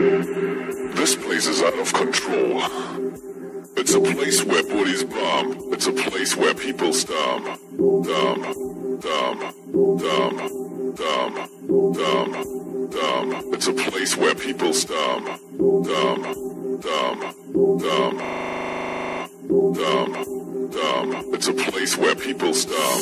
This place is out of control. It's a place where bodies bomb. It's a place where people stomp. Dumb. Dumb. Dumb. Dumb. Dumb. Dumb. It's a place where people stomp. Dumb. Dumb. Dumb. It's a place where people stump,